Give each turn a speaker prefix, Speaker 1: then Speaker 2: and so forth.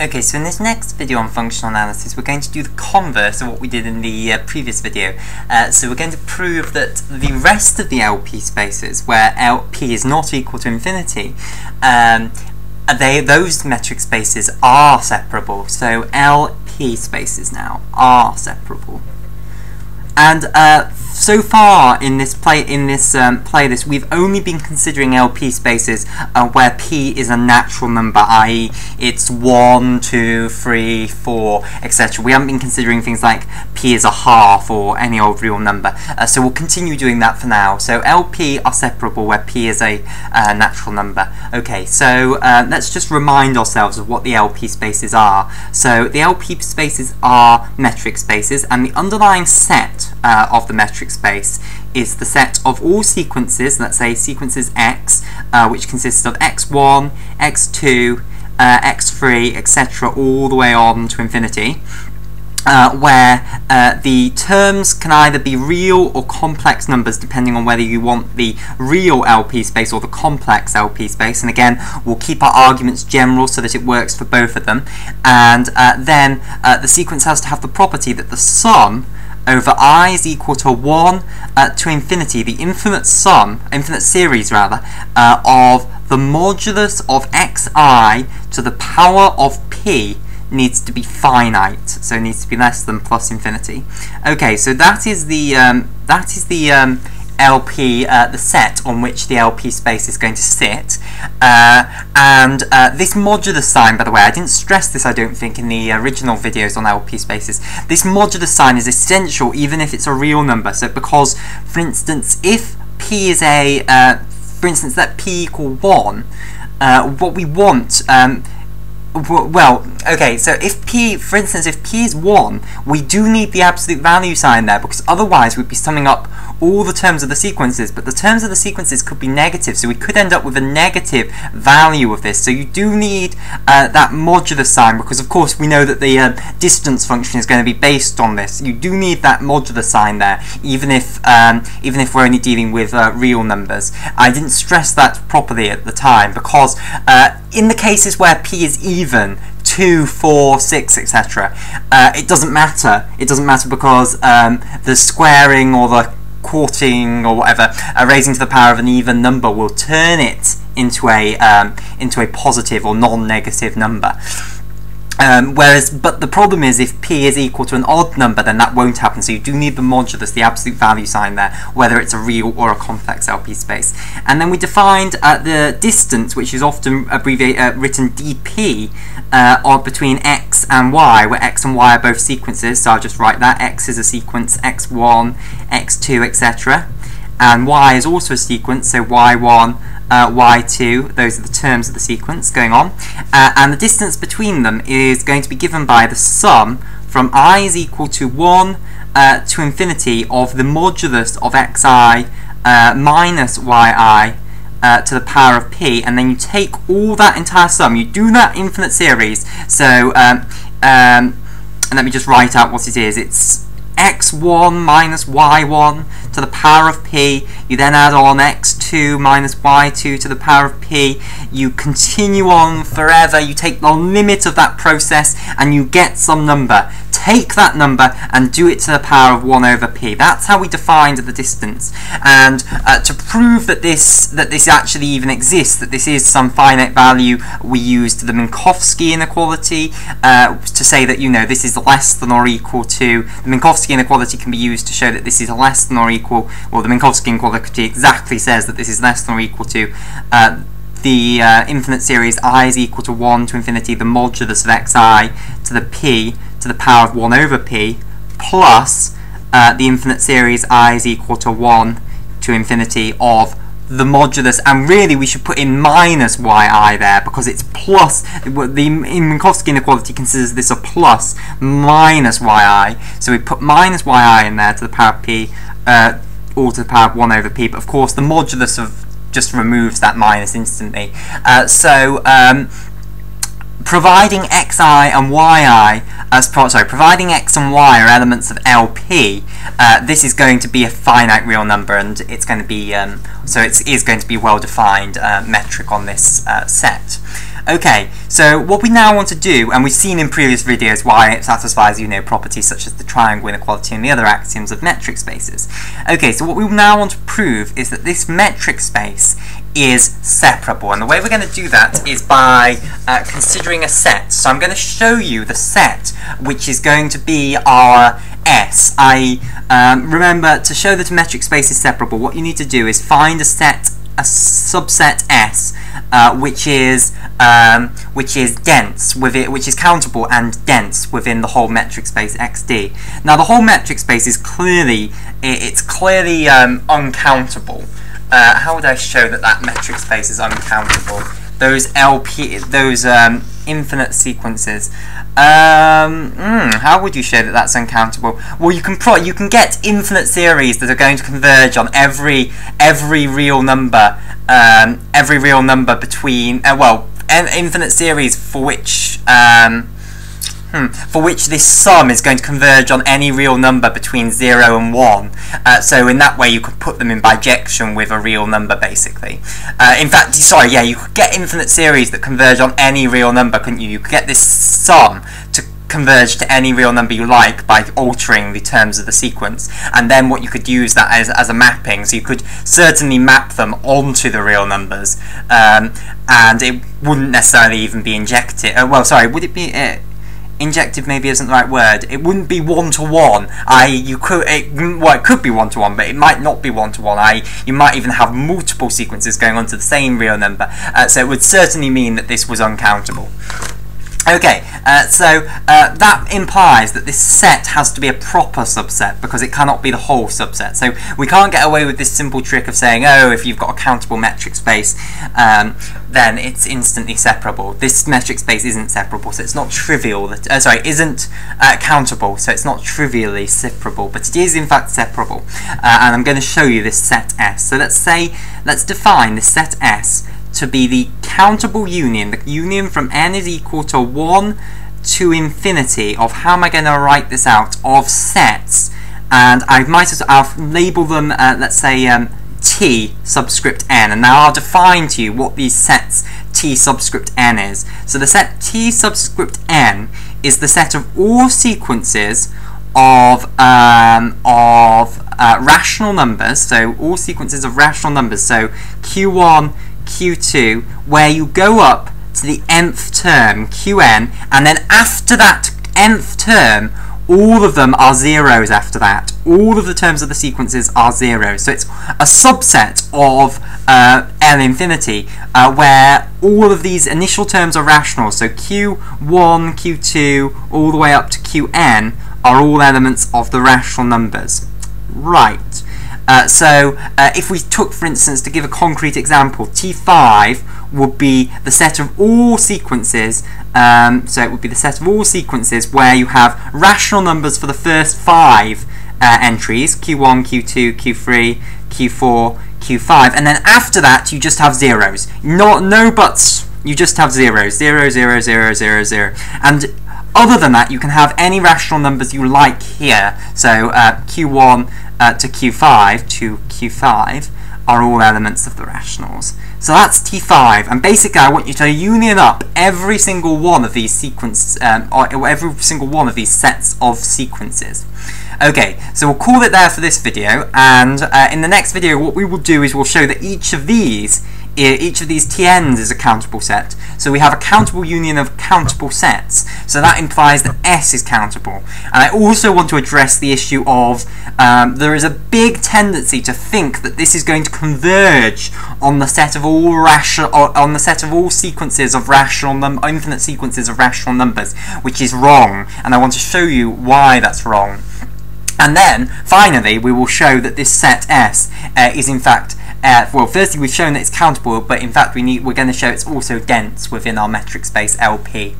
Speaker 1: Okay, so in this next video on functional analysis, we're going to do the converse of what we did in the uh, previous video. Uh, so we're going to prove that the rest of the LP spaces, where LP is not equal to infinity, um, they those metric spaces are separable. So LP spaces now are separable. And uh, so far in this play in this um, playlist, we've only been considering LP spaces uh, where p is a natural number, i.e., it's one, two, three, four, etc. We haven't been considering things like p is a half or any old real number. Uh, so we'll continue doing that for now. So LP are separable where p is a uh, natural number. Okay, so uh, let's just remind ourselves of what the LP spaces are. So the LP spaces are metric spaces, and the underlying set uh, of the metric space is the set of all sequences, let's say sequences x, uh, which consists of x1, x2, uh, x3, etc., all the way on to infinity. Uh, where uh, the terms can either be real or complex numbers depending on whether you want the real LP space or the complex LP space and again we'll keep our arguments general so that it works for both of them and uh, then uh, the sequence has to have the property that the sum over i is equal to 1 uh, to infinity, the infinite sum, infinite series rather, uh, of the modulus of xi to the power of p needs to be finite, so it needs to be less than plus infinity. Okay, so that is the um, that is the um, LP, uh, the set on which the LP space is going to sit. Uh, and uh, this modulus sign, by the way, I didn't stress this, I don't think, in the original videos on LP spaces. This modulus sign is essential even if it's a real number. So because, for instance, if p is a, uh, for instance, let p equal 1, uh, what we want um, well, okay, so if p, for instance, if p is 1, we do need the absolute value sign there, because otherwise we'd be summing up all the terms of the sequences, but the terms of the sequences could be negative, so we could end up with a negative value of this. So you do need uh, that modular sign, because of course we know that the uh, distance function is going to be based on this. You do need that modular sign there, even if um, even if we're only dealing with uh, real numbers. I didn't stress that properly at the time, because uh, in the cases where p is even, 2, 4, 6, etc. Uh, it doesn't matter. It doesn't matter because um, the squaring or the quarting or whatever, uh, raising to the power of an even number will turn it into a um, into a positive or non-negative number. Um, whereas, but the problem is if p is equal to an odd number, then that won't happen. So you do need the modulus, the absolute value sign there, whether it's a real or a complex LP space. And then we defined uh, the distance, which is often abbreviated, uh, written dp, uh, between x and y, where x and y are both sequences. So I'll just write that x is a sequence x1, x2, etc. And y is also a sequence, so y1 uh, y2, those are the terms of the sequence going on, uh, and the distance between them is going to be given by the sum from i is equal to 1 uh, to infinity of the modulus of xi uh, minus yi uh, to the power of p, and then you take all that entire sum, you do that infinite series, so um, um, and let me just write out what it is, it's x1 minus y1 to the power of p, you then add on x2 minus y2 to the power of p, you continue on forever, you take the limit of that process and you get some number take that number and do it to the power of 1 over p. That's how we defined the distance. And uh, to prove that this that this actually even exists, that this is some finite value, we used the Minkowski inequality uh, to say that, you know, this is less than or equal to, the Minkowski inequality can be used to show that this is less than or equal, well, the Minkowski inequality exactly says that this is less than or equal to uh, the uh, infinite series i is equal to 1 to infinity the modulus of xi to the p to the power of 1 over p plus uh, the infinite series i is equal to 1 to infinity of the modulus, and really we should put in minus yi there because it's plus, the Minkowski inequality considers this a plus minus yi, so we put minus yi in there to the power of p, uh, all to the power of 1 over p, but of course the modulus of just removes that minus instantly. Uh, so um, providing xi and yi as sorry, providing x and y are elements of LP, uh, this is going to be a finite real number, and it's going to be um, so it is going to be well defined uh, metric on this uh, set. Okay, so what we now want to do, and we've seen in previous videos why it satisfies, you know, properties such as the triangle inequality and the other axioms of metric spaces. Okay, so what we now want to prove is that this metric space is separable, and the way we're going to do that is by uh, considering a set. So I'm going to show you the set, which is going to be our S. I um, remember to show that a metric space is separable, what you need to do is find a set a subset S, uh, which is um, which is dense with it, which is countable and dense within the whole metric space XD. Now the whole metric space is clearly it's clearly um, uncountable. Uh, how would I show that that metric space is uncountable? Those LP, those um, infinite sequences. Um, mm, how would you show that that's uncountable? Well, you can pro you can get infinite series that are going to converge on every every real number, um, every real number between uh, well, an infinite series for which um, Hmm. For which this sum is going to converge on any real number between 0 and 1. Uh, so in that way you could put them in bijection with a real number basically. Uh, in fact, sorry, yeah, you could get infinite series that converge on any real number, couldn't you? You could get this sum to converge to any real number you like by altering the terms of the sequence and then what you could use that as, as a mapping so you could certainly map them onto the real numbers um, and it wouldn't necessarily even be injected uh, well sorry would it be uh, injective maybe isn't the right word. It wouldn't be one to one. I you could it well it could be one to one, but it might not be one to one. I you might even have multiple sequences going on to the same real number. Uh, so it would certainly mean that this was uncountable. Okay, uh, so uh, that implies that this set has to be a proper subset because it cannot be the whole subset. So we can't get away with this simple trick of saying, oh, if you've got a countable metric space, um, then it's instantly separable. This metric space isn't separable, so it's not trivial. That, uh, sorry, isn't uh, countable, so it's not trivially separable, but it is in fact separable. Uh, and I'm going to show you this set S. So let's say, let's define this set S to be the countable union, the union from n is equal to 1 to infinity of how am I going to write this out? Of sets. And I might as well label them uh, let's say um, t subscript n. And now I'll define to you what these sets t subscript n is. So the set t subscript n is the set of all sequences of um, of uh, rational numbers, so all sequences of rational numbers, so q1, q2 where you go up to the nth term, qn, and then after that nth term, all of them are zeros after that. All of the terms of the sequences are zeros. So it's a subset of uh, L infinity uh, where all of these initial terms are rational. So Q1, Q2, all the way up to Qn are all elements of the rational numbers. Right. Uh, so uh, if we took, for instance, to give a concrete example, T5 would be the set of all sequences, um, so it would be the set of all sequences where you have rational numbers for the first five uh, entries, Q1, Q2, Q3, Q4, Q5, and then after that you just have zeros. Not, no buts, you just have zeros. Zero, zero, zero, zero, zero. And other than that, you can have any rational numbers you like here. So uh, Q1 uh, to Q5 to Q5 are all elements of the rationals. So that's T5, and basically I want you to union up every single one of these sequence, um, or every single one of these sets of sequences. Okay, so we'll call it there for this video, and uh, in the next video what we will do is we'll show that each of these each of these TNs is a countable set. So we have a countable union of countable sets. So that implies that S is countable. And I also want to address the issue of um, there is a big tendency to think that this is going to converge on the set of all rational on the set of all sequences of rational num infinite sequences of rational numbers, which is wrong. And I want to show you why that's wrong. And then, finally, we will show that this set S uh, is in fact uh, well, firstly, we've shown that it's countable, but in fact, we need, we're going to show it's also dense within our metric space LP.